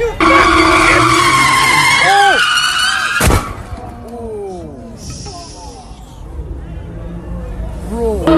You fucking Oh! Oh! Bro.